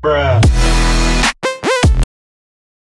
Bruh.